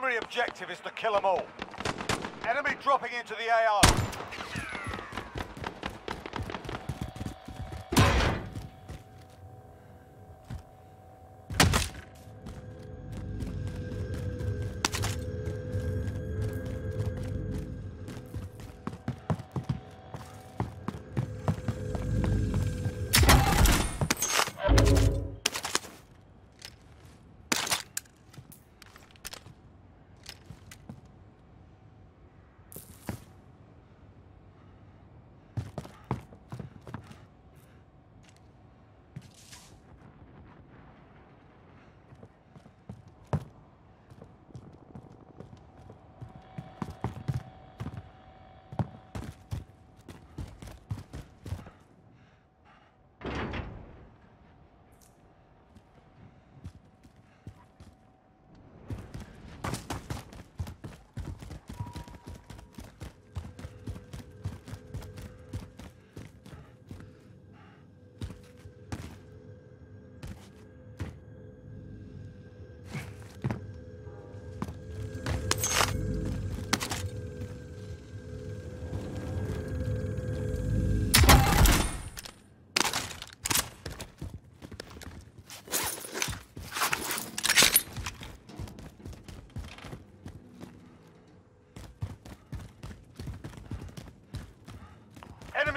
primary objective is to kill them all. Enemy dropping into the AO.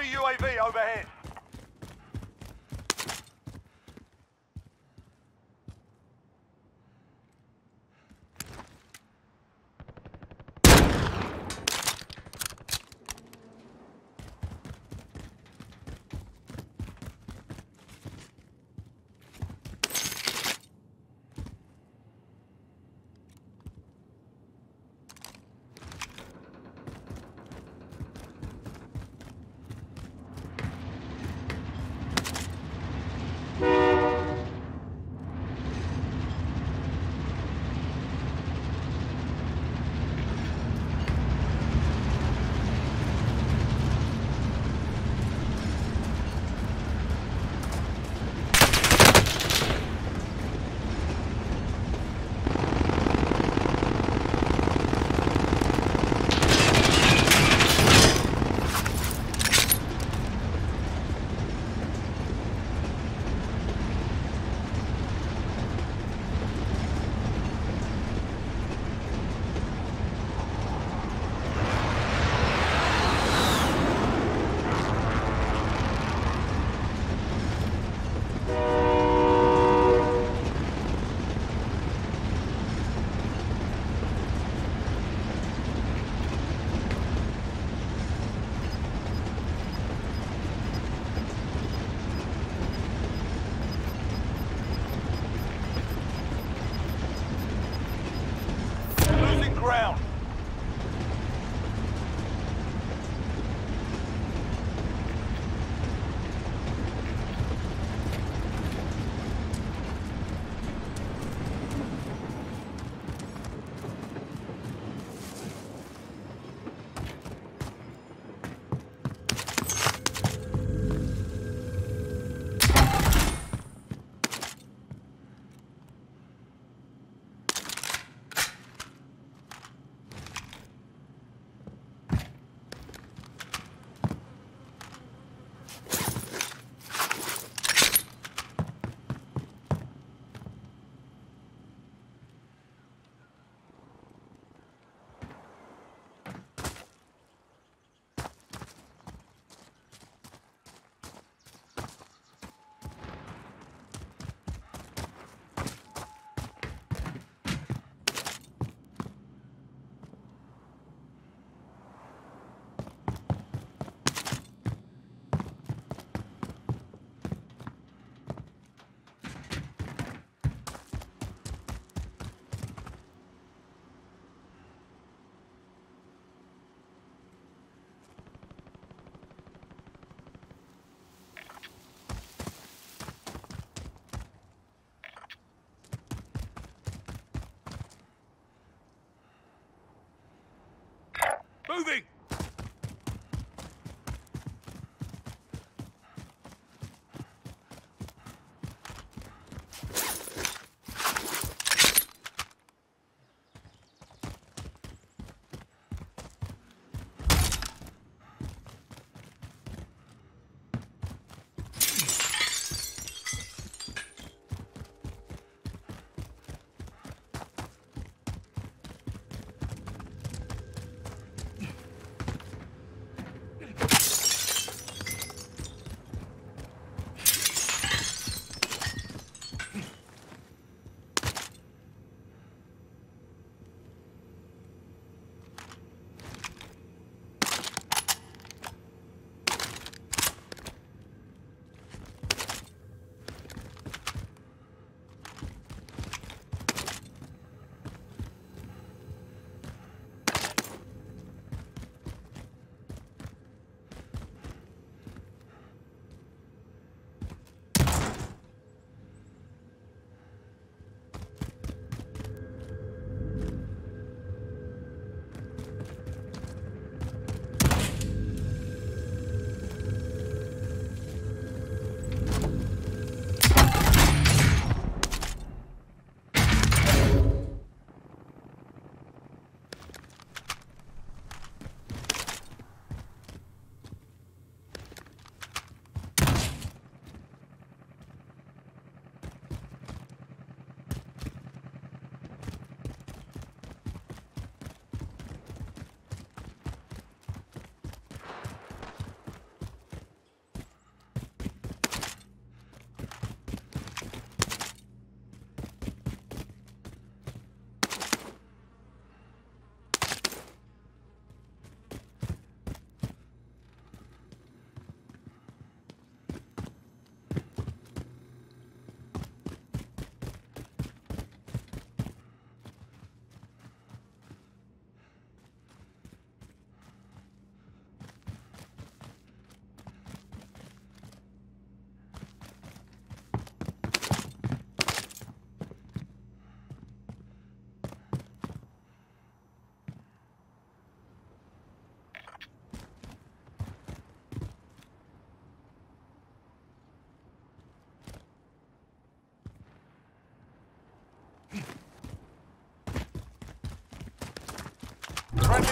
UAV overhead.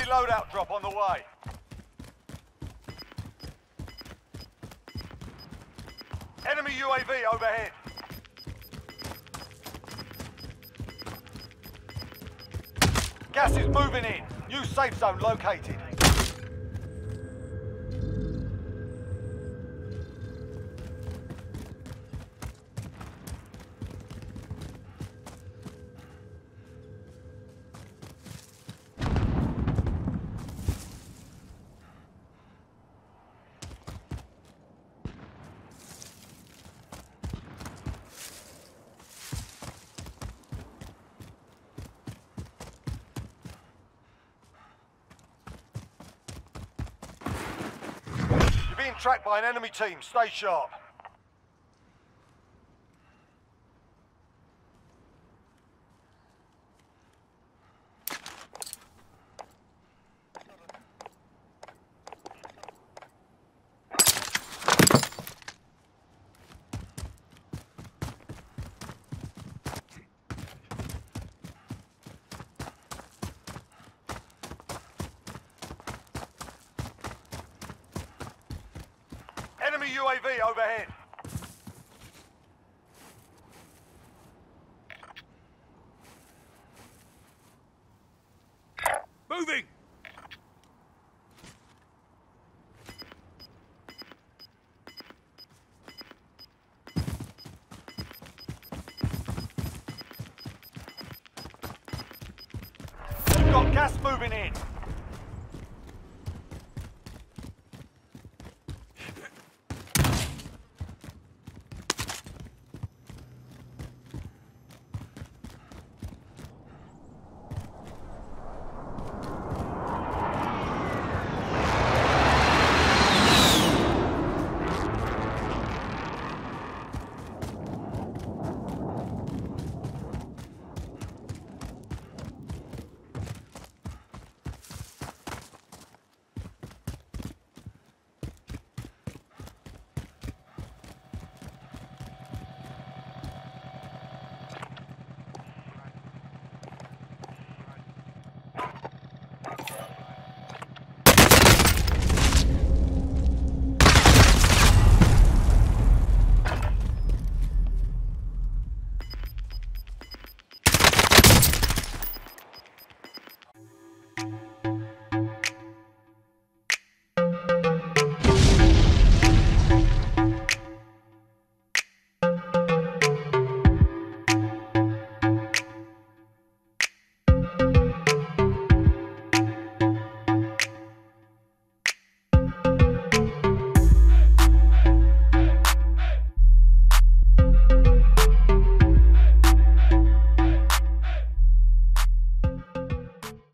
Friendly loadout drop on the way. Enemy UAV overhead. Gas is moving in. New safe zone located. Tracked by an enemy team. Stay sharp. Enemy UAV overhead. Moving! Got gas moving in.